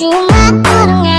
You might put